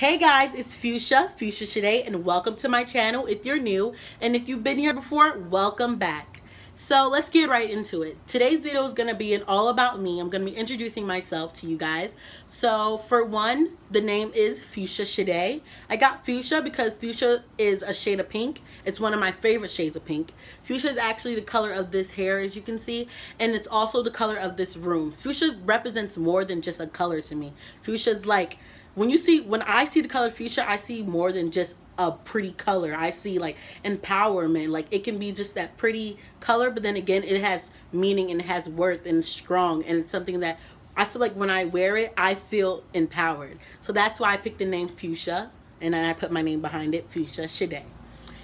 Hey guys, it's Fuchsia, Fuchsia Today, and welcome to my channel if you're new. And if you've been here before, welcome back. So let's get right into it. Today's video is going to be an all about me. I'm going to be introducing myself to you guys. So for one, the name is Fuchsia Cheadeh. I got fuchsia because fuchsia is a shade of pink. It's one of my favorite shades of pink. Fuchsia is actually the color of this hair as you can see. And it's also the color of this room. Fuchsia represents more than just a color to me. Fuchsia is like when you see when I see the color fuchsia, I see more than just a pretty color. I see like empowerment. Like it can be just that pretty color, but then again, it has meaning and it has worth and strong and it's something that I feel like when I wear it, I feel empowered. So that's why I picked the name Fuchsia and then I put my name behind it, Fuchsia Cheadeh.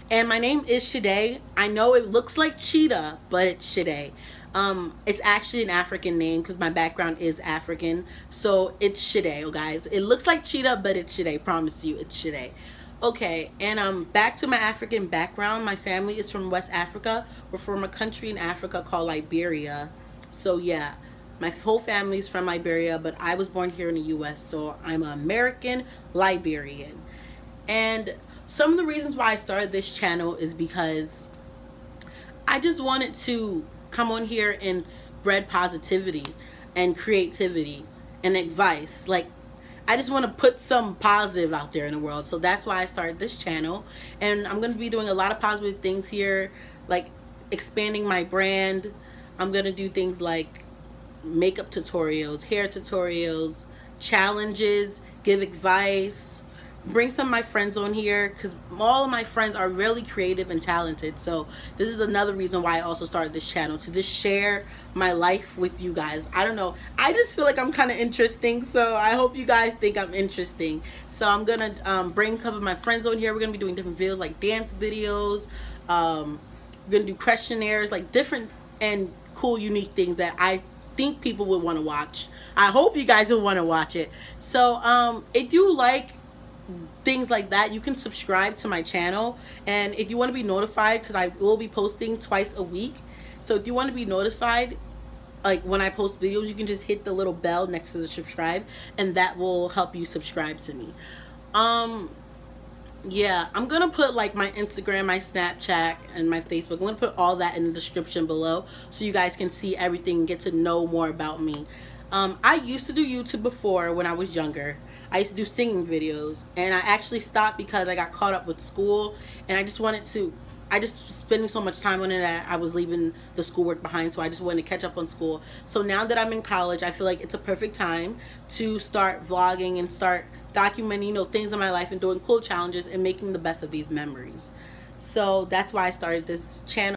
And my name is Cheadeh. I know it looks like cheetah, but it's Cheadeh. Um, it's actually an African name because my background is African. So it's Cheadeh, guys. It looks like cheetah, but it's Cheadeh. Promise you, it's Cheadeh. Okay, and um, back to my African background. My family is from West Africa. We're from a country in Africa called Liberia. So yeah, my whole family is from Liberia, but I was born here in the U.S. So I'm an American Liberian. And some of the reasons why I started this channel is because I just wanted to come on here and spread positivity and creativity and advice. Like, I just want to put some positive out there in the world. So that's why I started this channel. And I'm going to be doing a lot of positive things here, like expanding my brand. I'm going to do things like makeup tutorials, hair tutorials, challenges, give advice, bring some of my friends on here because all of my friends are really creative and talented. So this is another reason why I also started this channel to just share my life with you guys. I don't know. I just feel like I'm kind of interesting so I hope you guys think I'm interesting. So I'm gonna um, bring a couple of my friends on here. We're gonna be doing different videos like dance videos um, we're gonna do questionnaires like different and cool unique things that I think people would want to watch. I hope you guys will want to watch it. So um, if you like things like that you can subscribe to my channel. And if you want to be notified because I will be posting twice a week. So if you want to be notified like when I post videos you can just hit the little bell next to the subscribe and that will help you subscribe to me. Um yeah i'm gonna put like my instagram my snapchat and my facebook. I'm gonna put all that in the description below so you guys can see everything and get to know more about me um i used to do youtube before when i was younger I used to do singing videos and I actually stopped because I got caught up with school and I just wanted to I just spending so much time on it that I was leaving the schoolwork behind so I just wanted to catch up on school. So now that I'm in college, I feel like it's a perfect time to start vlogging and start documenting, you know, things in my life and doing cool challenges and making the best of these memories. So that's why I started this channel.